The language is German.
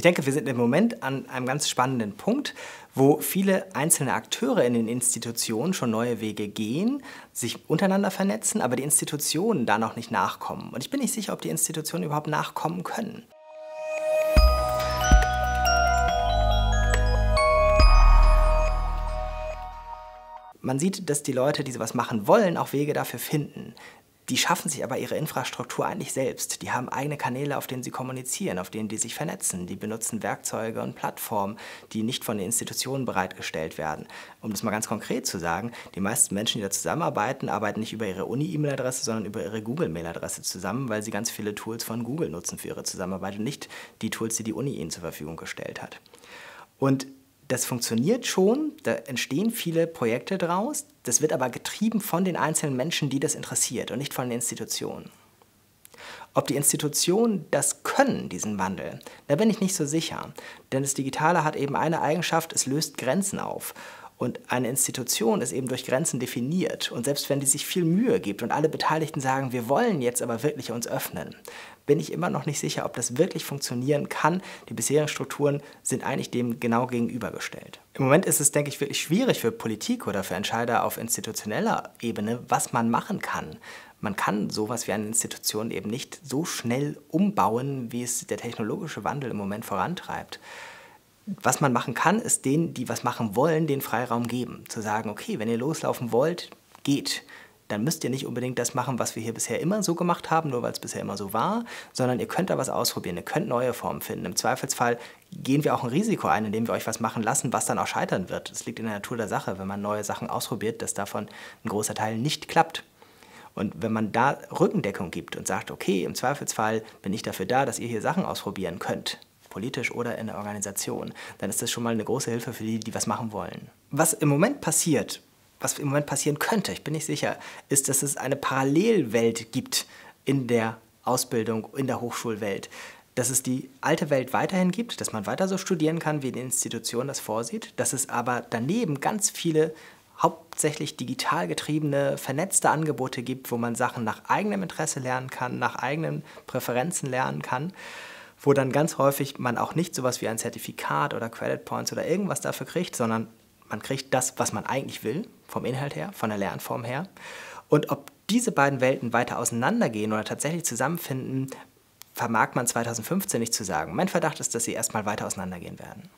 Ich denke, wir sind im Moment an einem ganz spannenden Punkt, wo viele einzelne Akteure in den Institutionen schon neue Wege gehen, sich untereinander vernetzen, aber die Institutionen da noch nicht nachkommen. Und ich bin nicht sicher, ob die Institutionen überhaupt nachkommen können. Man sieht, dass die Leute, die sowas machen wollen, auch Wege dafür finden. Die schaffen sich aber ihre Infrastruktur eigentlich selbst. Die haben eigene Kanäle, auf denen sie kommunizieren, auf denen die sich vernetzen. Die benutzen Werkzeuge und Plattformen, die nicht von den Institutionen bereitgestellt werden. Um das mal ganz konkret zu sagen, die meisten Menschen, die da zusammenarbeiten, arbeiten nicht über ihre Uni-E-Mail-Adresse, sondern über ihre Google-Mail-Adresse zusammen, weil sie ganz viele Tools von Google nutzen für ihre Zusammenarbeit und nicht die Tools, die die Uni ihnen zur Verfügung gestellt hat. Und das funktioniert schon, da entstehen viele Projekte draus, das wird aber getrieben von den einzelnen Menschen, die das interessiert und nicht von den Institutionen. Ob die Institutionen das können, diesen Wandel, da bin ich nicht so sicher. Denn das Digitale hat eben eine Eigenschaft, es löst Grenzen auf. Und eine Institution ist eben durch Grenzen definiert. Und selbst wenn die sich viel Mühe gibt und alle Beteiligten sagen, wir wollen jetzt aber wirklich uns öffnen, bin ich immer noch nicht sicher, ob das wirklich funktionieren kann. Die bisherigen Strukturen sind eigentlich dem genau gegenübergestellt. Im Moment ist es, denke ich, wirklich schwierig für Politik oder für Entscheider auf institutioneller Ebene, was man machen kann. Man kann sowas wie eine Institution eben nicht so schnell umbauen, wie es der technologische Wandel im Moment vorantreibt was man machen kann, ist denen, die was machen wollen, den Freiraum geben. Zu sagen, okay, wenn ihr loslaufen wollt, geht. Dann müsst ihr nicht unbedingt das machen, was wir hier bisher immer so gemacht haben, nur weil es bisher immer so war, sondern ihr könnt da was ausprobieren, ihr könnt neue Formen finden. Im Zweifelsfall gehen wir auch ein Risiko ein, indem wir euch was machen lassen, was dann auch scheitern wird. Es liegt in der Natur der Sache, wenn man neue Sachen ausprobiert, dass davon ein großer Teil nicht klappt. Und wenn man da Rückendeckung gibt und sagt, okay, im Zweifelsfall bin ich dafür da, dass ihr hier Sachen ausprobieren könnt, politisch oder in der Organisation, dann ist das schon mal eine große Hilfe für die, die was machen wollen. Was im Moment passiert, was im Moment passieren könnte, ich bin nicht sicher, ist, dass es eine Parallelwelt gibt in der Ausbildung, in der Hochschulwelt. Dass es die alte Welt weiterhin gibt, dass man weiter so studieren kann, wie die Institution das vorsieht, dass es aber daneben ganz viele hauptsächlich digital getriebene, vernetzte Angebote gibt, wo man Sachen nach eigenem Interesse lernen kann, nach eigenen Präferenzen lernen kann wo dann ganz häufig man auch nicht sowas wie ein Zertifikat oder Credit Points oder irgendwas dafür kriegt, sondern man kriegt das, was man eigentlich will, vom Inhalt her, von der Lernform her. Und ob diese beiden Welten weiter auseinandergehen oder tatsächlich zusammenfinden, vermag man 2015 nicht zu sagen. Mein Verdacht ist, dass sie erstmal weiter auseinandergehen werden.